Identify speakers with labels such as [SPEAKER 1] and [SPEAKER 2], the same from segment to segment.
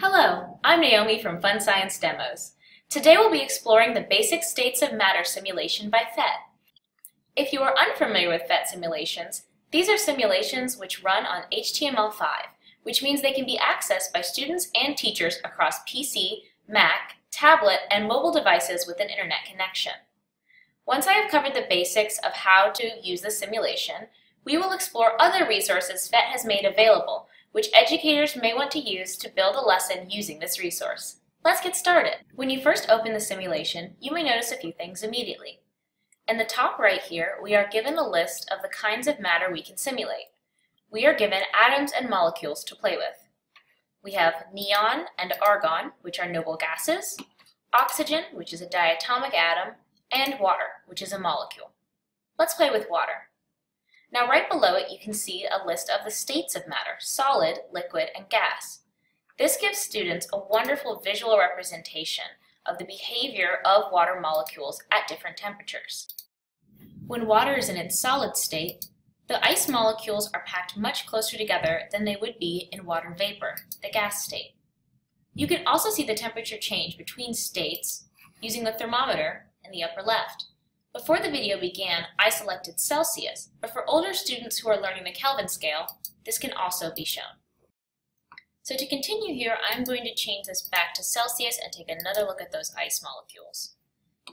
[SPEAKER 1] Hello, I'm Naomi from Fun Science Demos. Today we'll be exploring the basic states of matter simulation by PhET. If you are unfamiliar with PhET simulations, these are simulations which run on HTML5, which means they can be accessed by students and teachers across PC, Mac, tablet, and mobile devices with an internet connection. Once I have covered the basics of how to use the simulation, we will explore other resources PhET has made available which educators may want to use to build a lesson using this resource. Let's get started. When you first open the simulation, you may notice a few things immediately. In the top right here, we are given a list of the kinds of matter we can simulate. We are given atoms and molecules to play with. We have neon and argon, which are noble gases, oxygen, which is a diatomic atom, and water, which is a molecule. Let's play with water. Now right below it you can see a list of the states of matter, solid, liquid, and gas. This gives students a wonderful visual representation of the behavior of water molecules at different temperatures. When water is in its solid state, the ice molecules are packed much closer together than they would be in water vapor, the gas state. You can also see the temperature change between states using the thermometer in the upper left. Before the video began, I selected Celsius, but for older students who are learning the Kelvin scale, this can also be shown. So to continue here, I'm going to change this back to Celsius and take another look at those ice molecules.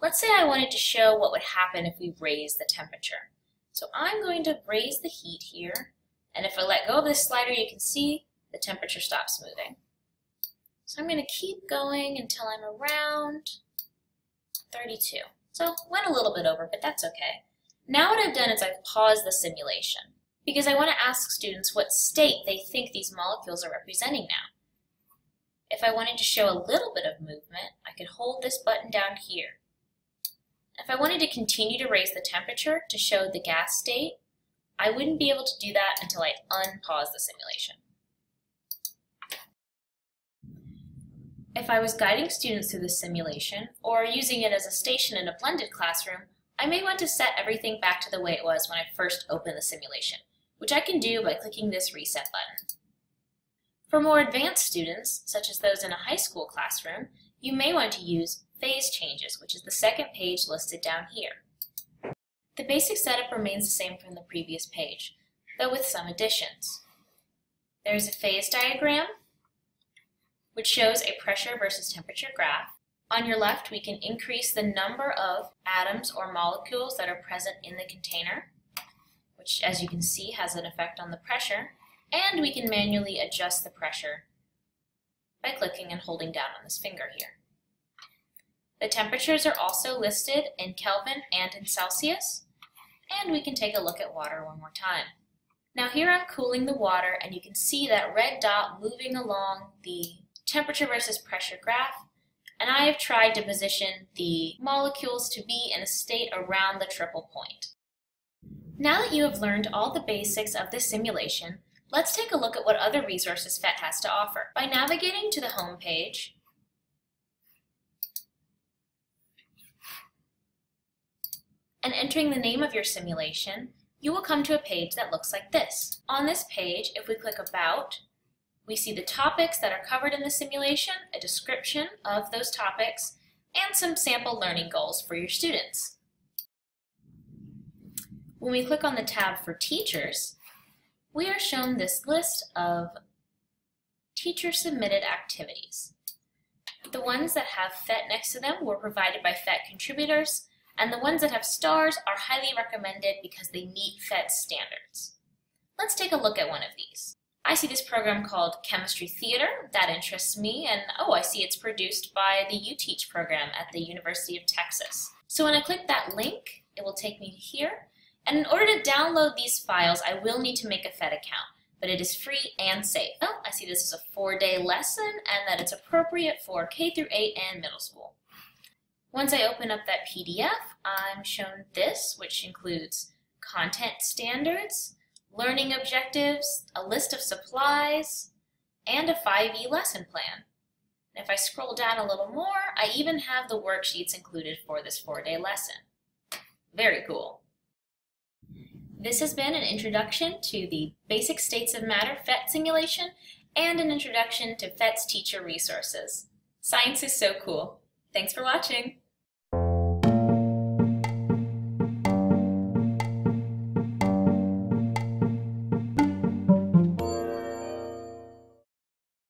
[SPEAKER 1] Let's say I wanted to show what would happen if we raise the temperature. So I'm going to raise the heat here, and if I let go of this slider, you can see the temperature stops moving. So I'm going to keep going until I'm around 32. So went a little bit over, but that's okay. Now what I've done is I've paused the simulation because I want to ask students what state they think these molecules are representing now. If I wanted to show a little bit of movement, I could hold this button down here. If I wanted to continue to raise the temperature to show the gas state, I wouldn't be able to do that until I unpause the simulation. If I was guiding students through the simulation, or using it as a station in a blended classroom, I may want to set everything back to the way it was when I first opened the simulation, which I can do by clicking this reset button. For more advanced students, such as those in a high school classroom, you may want to use phase changes, which is the second page listed down here. The basic setup remains the same from the previous page, though with some additions. There is a phase diagram, which shows a pressure versus temperature graph. On your left, we can increase the number of atoms or molecules that are present in the container, which as you can see has an effect on the pressure, and we can manually adjust the pressure by clicking and holding down on this finger here. The temperatures are also listed in Kelvin and in Celsius, and we can take a look at water one more time. Now here I'm cooling the water, and you can see that red dot moving along the temperature versus pressure graph, and I have tried to position the molecules to be in a state around the triple point. Now that you have learned all the basics of this simulation, let's take a look at what other resources PhET has to offer. By navigating to the home page, and entering the name of your simulation, you will come to a page that looks like this. On this page, if we click About, we see the topics that are covered in the simulation, a description of those topics, and some sample learning goals for your students. When we click on the tab for teachers, we are shown this list of teacher-submitted activities. The ones that have PhET next to them were provided by PhET contributors, and the ones that have stars are highly recommended because they meet PhET standards. Let's take a look at one of these. I see this program called Chemistry Theater. That interests me. And oh, I see it's produced by the UTeach program at the University of Texas. So when I click that link, it will take me here. And in order to download these files, I will need to make a PhET account. But it is free and safe. Oh, I see this is a four-day lesson and that it's appropriate for K through 8 and middle school. Once I open up that PDF, I'm shown this, which includes content standards, learning objectives, a list of supplies, and a 5E lesson plan. If I scroll down a little more, I even have the worksheets included for this four-day lesson. Very cool. This has been an introduction to the basic states of matter PhET simulation, and an introduction to PhET's teacher resources. Science is so cool. Thanks for watching!